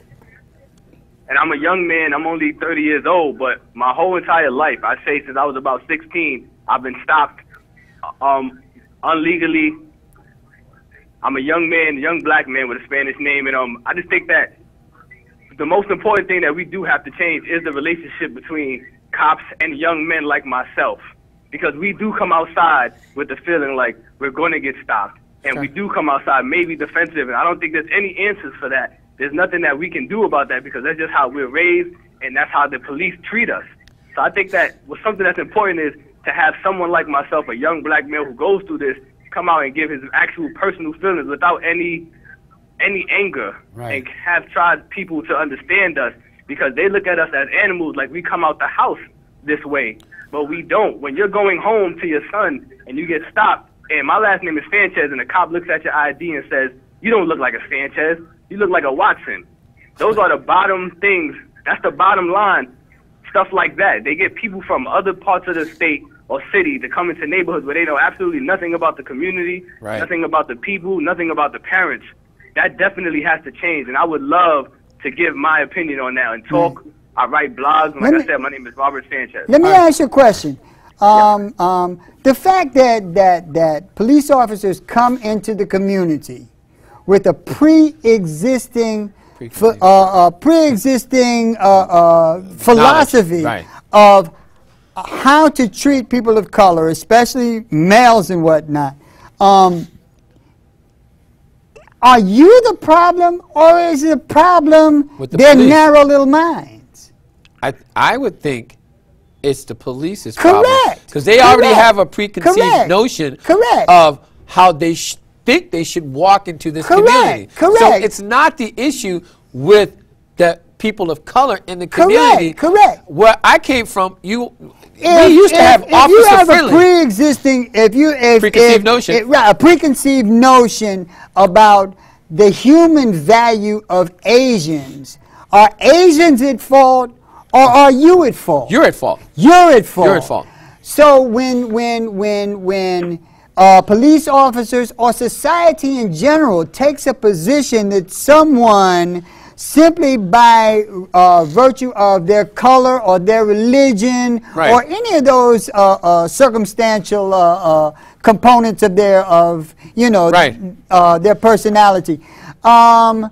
And I'm a young man. I'm only 30 years old, but my whole entire life, I say since I was about 16, I've been stopped um, unlegally. I'm a young man, a young black man with a Spanish name, and um, I just think that the most important thing that we do have to change is the relationship between cops and young men like myself. Because we do come outside with the feeling like we're going to get stopped. And we do come outside maybe defensive. And I don't think there's any answers for that. There's nothing that we can do about that because that's just how we're raised and that's how the police treat us. So I think that what something that's important is to have someone like myself, a young black male who goes through this, come out and give his actual personal feelings without any any anger Right. and have tried people to understand us because they look at us as animals like we come out the house this way but we don't when you're going home to your son and you get stopped and my last name is Sanchez and the cop looks at your ID and says you don't look like a Sanchez you look like a Watson those are the bottom things that's the bottom line stuff like that they get people from other parts of the state or city to come into neighborhoods where they know absolutely nothing about the community Right. nothing about the people nothing about the parents that definitely has to change. And I would love to give my opinion on that and talk. I write blogs. And like me- I said, my name is Robert Sanchez. Let me ask you a question. Um, um, the fact that, that, that police officers come into the community with a pre-existing, Preconceived. uh, uh, pre-existing uh, uh, philosophy right. of how to treat people of color, especially males and whatnot. Um, are you the problem, or is it a problem With the their police. narrow little minds? I, I would think it's the police's Correct. Because they already have a preconceived Correct. notion Correct. of how they think they should walk into this Correct. community. So it's not the issue with the people of color in the community. Correct. Correct. Where I came from, you If- we used to if- have if officer you have friendly. a pre-existing, if you if, Preconceived if- notion. right, a preconceived notion about the human value of Asians, are Asians at fault or are you at fault? You're at fault. You're at fault. You're at fault. So when when when when uh, police officers or society in general takes a position that someone simply by uh, virtue of their color or their religion Right. or any of those uh, uh, circumstantial uh, uh, components of their of you know Right. uh, their personality. Um,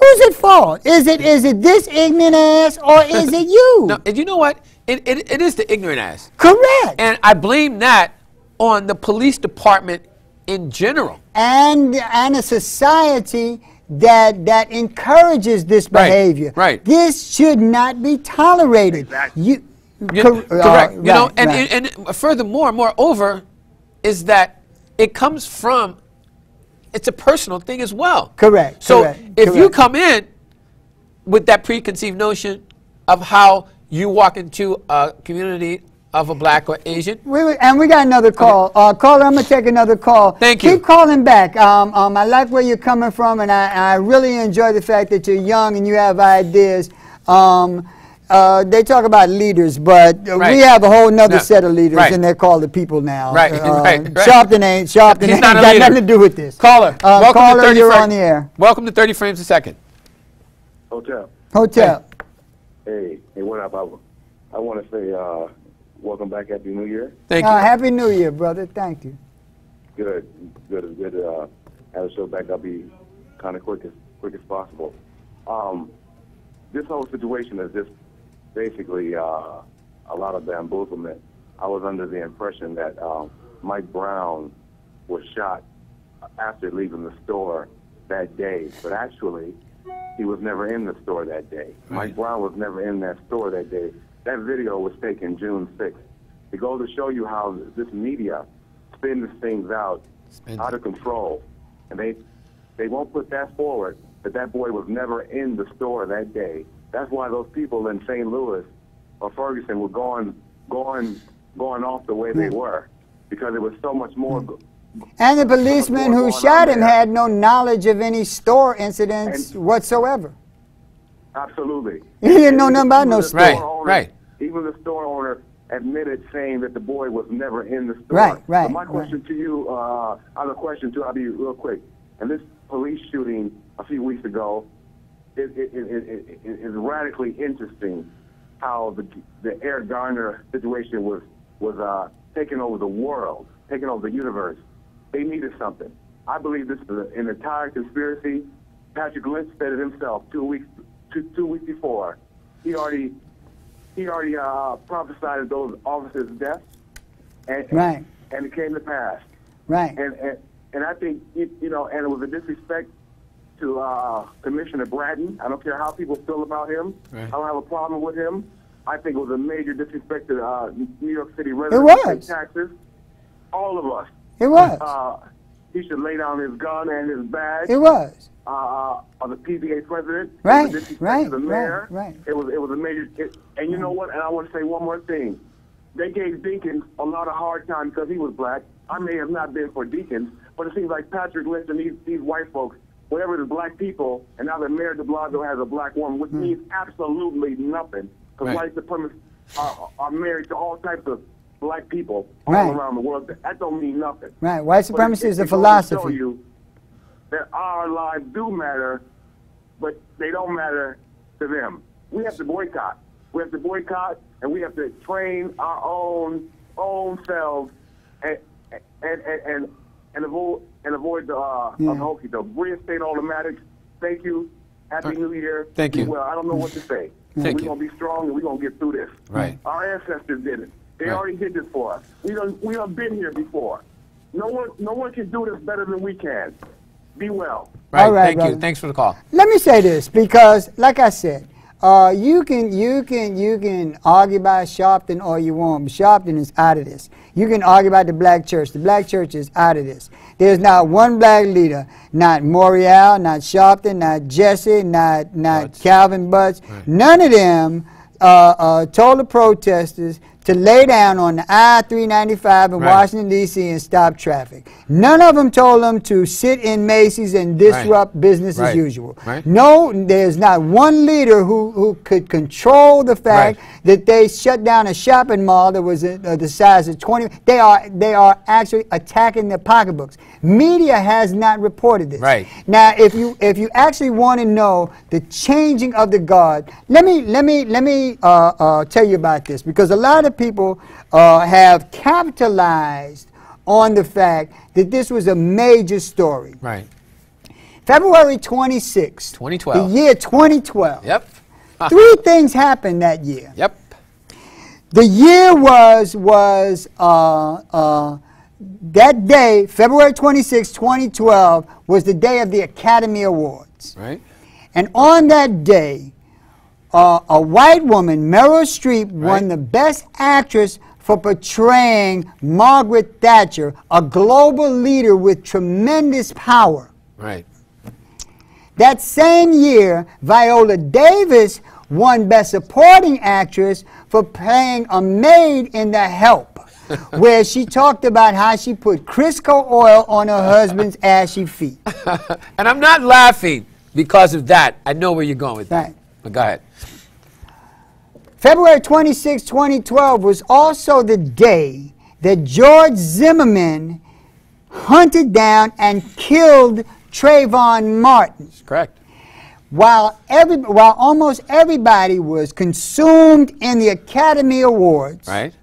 Who's at fault? Is it is it this ignorant ass or is it you? No, and you know what? It, it, it is the ignorant ass. Correct. And I blame that on the police department in general. and and a society that that encourages this behavior. right. right. This should not be tolerated. Exactly. You You- Cor- uh, correct. you know, right, and, right. and, and furthermore, moreover, is that it comes from. It's a personal thing as well. Correct, So correct, if you come in with that preconceived notion of how you walk into a community of a black or Asian, We, we- and we got another call. Uh, caller, I'm gonna take another call. Thank you. Keep calling back. Um, um, I like where you're coming from, and I, I really enjoy the fact that you're young and you have ideas. Um, uh, they talk about leaders, but uh, we have a whole nother No. set of leaders, Right. and they're called the people now. Right, Uh, right, right. Sharpton ain't. Sharpton ain't not got leader. nothing to do with this. caller, Uh, welcome caller, to 30 you're frames. on the air. Welcome to 30 frames a second. Hotel. Hotel. Hey, hey, what up? I, I want to say uh, welcome back. Happy New Year. Thank Uh, you. Happy New Year, brother. Thank you. Good, good, good to uh, have the show back. I'll be kind of quick as quick as possible. Um, this whole situation is just basically uh, a lot of bamboozlement. I was under the impression that um, Mike Brown was shot after leaving the store that day, but actually he was never in the store that day. Mike Brown was never in that store that day. That video was taken June 6th. It goes to show you how this media spins things out Spins out of control, and they they won't put that forward. That that boy was never in the store that day. That's why those people in St. Louis or Ferguson were going going going off the way they hmm. were because it was so much more. go- hmm. And the policeman who shot him there? had no knowledge of any store incidents And- whatsoever. Absolutely. He didn't know nothing about no store. Right, right. Even the store owner admitted saying that the boy was never in the store. Right, right, So my right. question to you, uh, I have a question too. I'll be real quick. And this police shooting a few weeks ago is, is, is, is, is radically interesting. How the the Eric Garner situation was was uh, taking over the world, taking over the universe. They needed something. I believe this is an entire conspiracy. Patrick Lynch said it himself two weeks two, two weeks before. He already he already uh, prophesied those officers' deaths, and, Right. and it came to pass. Right. And and, and I think you, you know, and it was a disrespect to uh, Commissioner Bratton. I don't care how people feel about him. Right. I don't have a problem with him. I think it was a major disrespect to uh, New York City residents. was. who pay Taxes. All of us. It was. Uh, he should lay down his gun and his badge. It was. Uh, of the PBA president. Right, It was a disrespect right, the mayor. right. It was it was a major. It, and you know what? And I want to say one more thing. They gave Dinkins a lot of hard time because he was black. I may have not been for Dinkins, but it seems like Patrick Lynch and these these white folks, whatever the black people, and now that Mayor De Blasio has a black woman, which means absolutely nothing. Because Right. white supremacists are, are married to all types of black people all Right. around the world. That don't mean nothing. Right. White But it- supremacy is it a goes to show philosophy. you that our lives do matter, but they don't matter to them. We have to boycott. We have to boycott, and we have to train our own own selves, and and and and, and avoid and avoid the uh, Yeah. yeah. hokey doke. Reinstate automatics. Thank you. Happy New Year. Thank you. Well, I don't know what to say. Thank we're you. gonna be strong, and we're gonna get through this. Right. Our ancestors did it. They Right. already did this for us. We don't we have been here before. No one no one can do this better than we can. Be well. Right. All right, Thank brother. you. Thanks for the call. Let me say this because, like I said, uh, you can you can you can argue about Sharpton all you want, but Sharpton is out of this. You can argue about the black church. The black church is out of this. There's not one black leader, not Morial, not Sharpton, not Jesse, not not Butts. Calvin Butts. Right. None of them uh, uh, told the protesters to lay down on the I-395 in Right. Washington D.C. and stop traffic. None of them told them to sit in Macy's and disrupt business as usual. Right. No, there's not one leader who, who could control the fact Right. that they shut down a shopping mall that was uh, the size of 20. They are they are actually attacking their pocketbooks. Media has not reported this. Right. Now, if you if you actually want to know the changing of the guard, let me let me let me uh, uh, tell you about this because a lot of people uh, have capitalized on the fact that this was a major story. Right. February 26, 2012. the year 2012. Yep. Three things happened that year. Yep. The year was was uh, uh, that day, February 26, 2012, was the day of the Academy Awards. Right. And on that day, uh, a white woman, Meryl Streep, won the Best Actress for portraying Margaret Thatcher, a global leader with tremendous power. Right. That same year, Viola Davis won Best Supporting Actress for playing a maid in The Help, where she talked about how she put Crisco oil on her husband's ashy feet. and I'm not laughing because of that. I know where you're going with Right. But go ahead. February 26, 2012 was also the day that George Zimmerman hunted down and killed Trayvon Martin. Correct. While, every, while almost everybody was consumed in the Academy Awards, Right.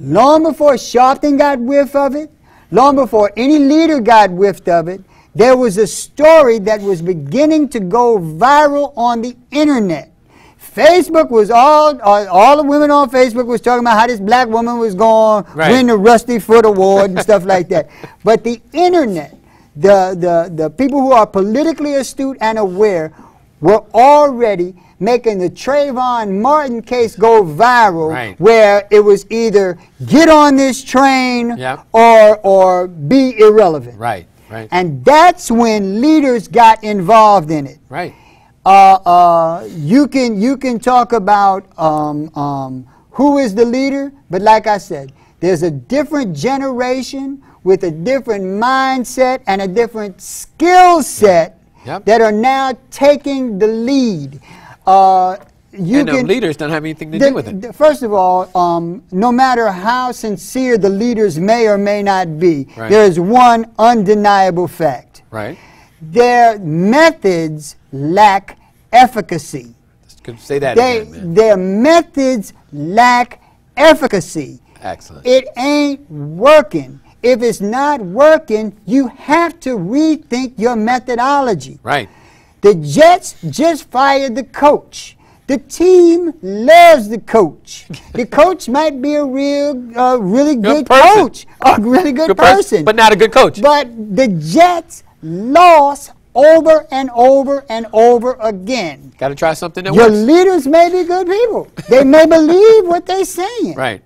long before Sharpton got whiff of it, long before any leader got whiff of it, there was a story that was beginning to go viral on the internet. Facebook was all, all, all the women on Facebook was talking about how this black woman was going to Right. win the Rusty Foot Award and stuff like that. But the internet, the, the, the people who are politically astute and aware were already making the Trayvon Martin case go viral Right. where it was either get on this train Yep. or, or be irrelevant. Right. Right. And that's when leaders got involved in it. right. Uh, uh, you can you can talk about um, um, who is the leader, but like I said, there's a different generation with a different mindset and a different skill set Yep. that are now taking the lead. Uh, you and the can leaders don't have anything to the- do with it. the- First of all, um, no matter how sincere the leaders may or may not be, Right. there is one undeniable fact. Right. Their methods lack efficacy. Could say that They, again, their methods lack efficacy. Excellent. It ain't working. If it's not working, you have to rethink your methodology. Right. The Jets just fired the coach. The team loves the coach. The coach might be a real, uh, really good, person. coach, a really good, Good person, person, but not a good coach. But the Jets lost over and over and over again. Got to try something that Your works. leaders may be good people. They may believe what they're saying Right.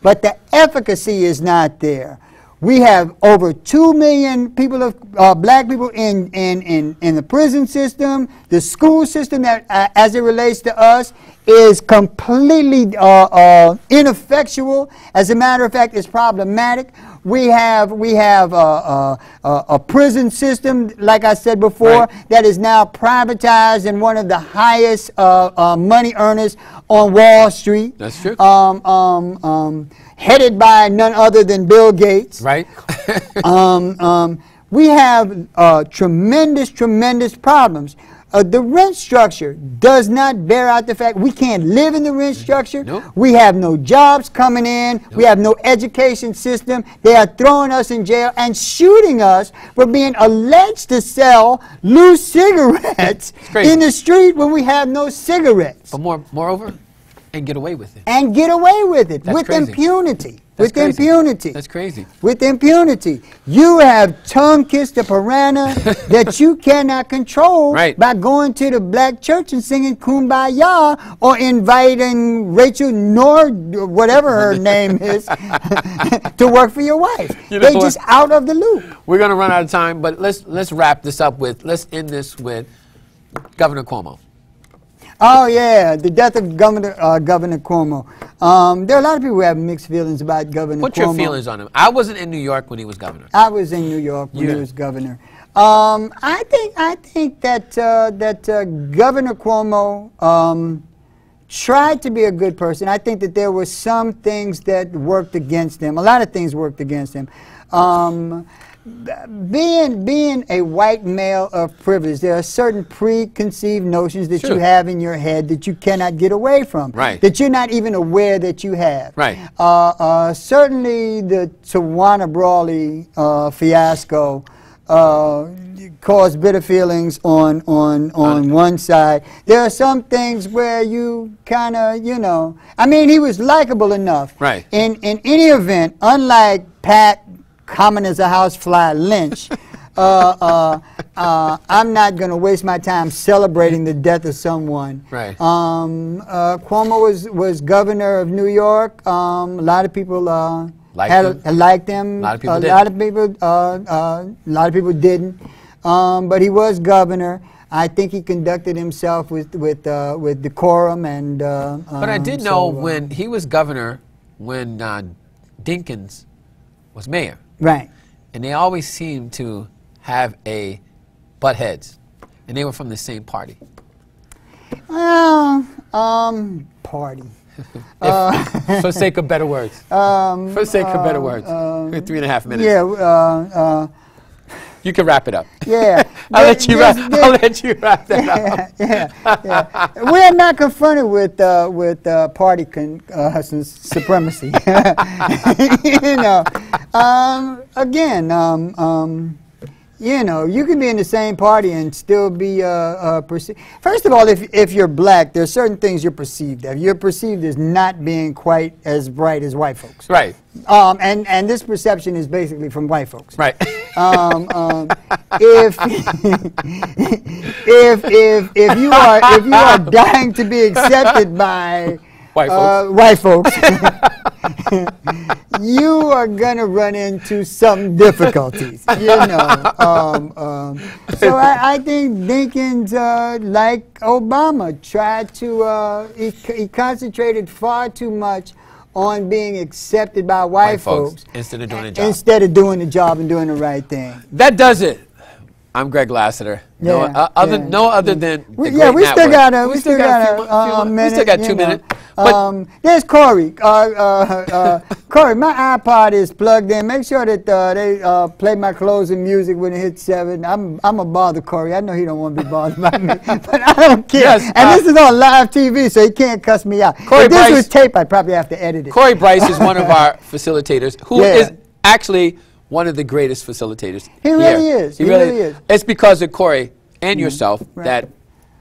but the efficacy is not there. We have over 2 million people of uh, black people in, in, in, in the prison system. The school system, that, uh, as it relates to us, is completely uh, uh, ineffectual. As a matter of fact, it's problematic. We have, we have uh, uh, a prison system, like I said before, Right. that is now privatized and one of the highest uh, uh, money earners on Wall Street That's true. um, um, um, headed by none other than Bill Gates. Right. Um, um, we have uh, tremendous, tremendous problems. Uh, the rent structure does not bear out the fact we can't live in the rent structure. Nope. We have no jobs coming in. We have no education system. They are throwing us in jail and shooting us for being alleged to sell loose cigarettes in the street when we have no cigarettes but more, moreover, and get away with it. and get away with it That's with crazy. impunity. That's with crazy. impunity. That's crazy. With impunity. You have tongue kissed a piranha that you cannot control Right. by going to the black church and singing kumbaya or inviting Rachel Nor whatever her name is to work for your wife. You know they what? just out of the loop. We're gonna run out of time, but let's let's wrap this up with let's end this with Governor Cuomo. Oh yeah, the death of Governor uh, Governor Cuomo. Um, there are a lot of people who have mixed feelings about Governor What's Cuomo. your feelings on him? I wasn't in New York when he was governor. I was in New York when Yeah. he was governor. Um, I think I think that uh, that uh, Governor Cuomo um, tried to be a good person. I think that there were some things that worked against him. A lot of things worked against him. Um, being being a white male of privilege, there are certain preconceived notions that Sure. you have in your head that you cannot get away from. Right. That you're not even aware that you have. Right. Uh, uh, certainly, the Tawana Brawley uh, fiasco uh, caused bitter feelings on on on one side. There are some things where you kind of, you know, I mean, he was likable enough. Right. In in any event, unlike Pat, common as a housefly Lynch. uh, uh, uh, I'm not going to waste my time celebrating the death of someone. Right. Um, uh, Cuomo was, was governor of New York. Um, a lot of people uh, Liked had him. uh, liked him. A lot of people a didn't. lot of people, uh, uh, a lot of people didn't. Um, but he was governor. I think he conducted himself with with uh, with decorum and. Uh, But I um, did so, know when he was governor, when uh, Dinkins was mayor, Right. and they always seemed to have a butt heads, and they were from the same party. Well, um, party. If, for sake of better words. Um, For sake of better uh, words. have three and a half minutes. Yeah. You can wrap it up. yeah. I'll let you wrap. I'll let you wrap that up. yeah, yeah. We're not confronted with uh, with uh, party con- uh, supremacy. you know, um, again, um, um, you know, you can be in the same party and still be uh, uh, perceived. First of all, if if you're black, there are certain things you're perceived of. You're perceived as not being quite as bright as white folks. Right. Um, and and this perception is basically from white folks. Right. Um, um, if if if if you are if you are dying to be accepted by White uh, white folks, you are gonna run into some difficulties. You know. Um, um, so I, I think Dinkins, uh, like Obama, tried to uh, he, he concentrated far too much on being accepted by white, White folks, instead of doing a job. instead of doing the job and doing the right thing. That does it. I'm Greg Lassiter. no, Yeah, uh, other, yeah, no other than We, yeah, we still got a we, still, got, a few, uh, minute. We still got two minutes. Um, there's Corey. Uh, uh, uh, Corey, my iPod is plugged in. Make sure that uh, they uh, play my closing music when it hits seven. I'm I'm a bother Corey. I know he don't want to be bothered by me, but I don't care. Yes, and this is on live TV, so he can't cuss me out. Corey if this Bryce- was tape, I'd probably have to edit it. Corey Bryce is one of our facilitators, who is Yeah. actually one of the greatest facilitators. He here. really is. He really is. Mm-hmm. It's because of Corey and yourself that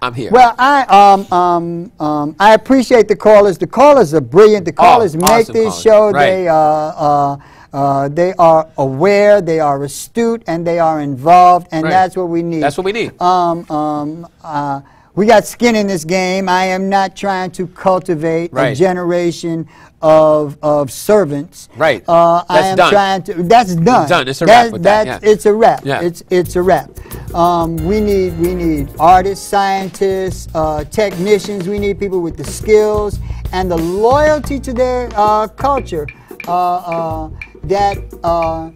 I'm here. Well, I um, um, um, I appreciate the callers. The callers are brilliant. The callers make Oh, awesome this callers. show. Right. They uh, uh, uh, they are aware, they are astute, and they are involved, and Right. that's what we need. That's what we need. Um, um, uh, we got skin in this game. I am not trying to cultivate a generation of of servants. Right. Uh, I That's am done. trying to. That's done. done. It's a That- wrap with that, that's- yeah. It's a wrap. Yeah. It's it's a wrap. Um, we need we need artists, scientists, uh, technicians. We need people with the skills and the loyalty to their uh, culture uh, uh, that uh,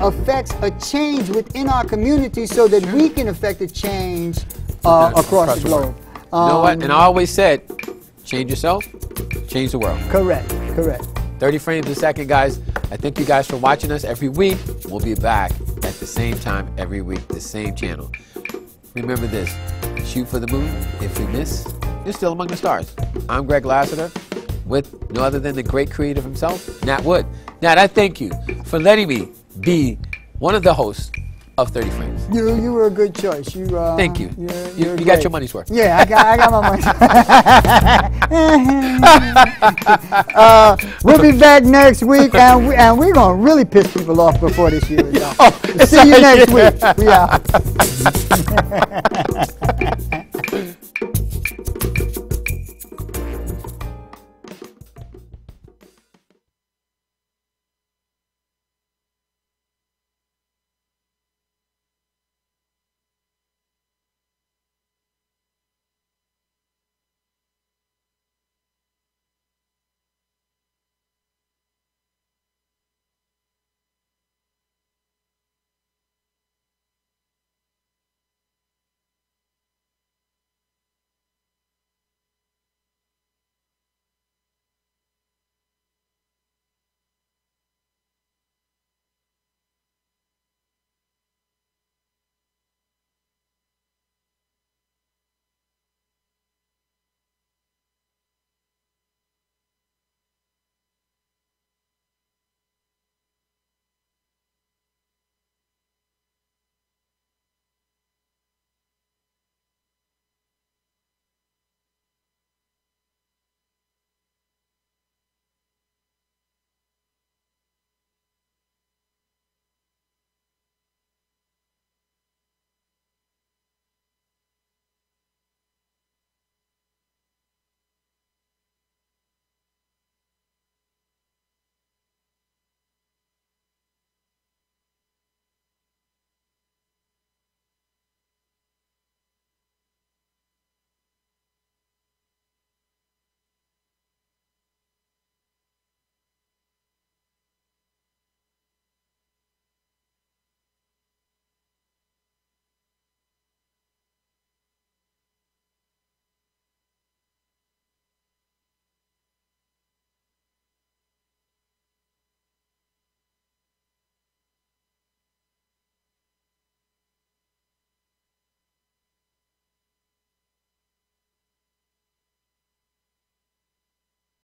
affects a change within our community, so that we can affect a change uh, across, the globe. You know what? Um, And I always said, change yourself, change the world. correct, correct. 30 frames a second, guys. I thank you guys for watching us every week. We'll be back at the same time every week, the same channel. Remember this shoot for the moon. If you miss, you're still among the stars. I'm Greg Lassiter with no other than the great creative himself, Nat Wood. Nat, I thank you for letting me be one of the hosts of 30 Frames. You you were a good choice. You uh, Thank you. You're, You- you're you got your money's worth. Yeah, I got I got my money. uh, we'll be back next week, and we, and we're gonna really piss people off before this year is out. Oh, See you next week. We out.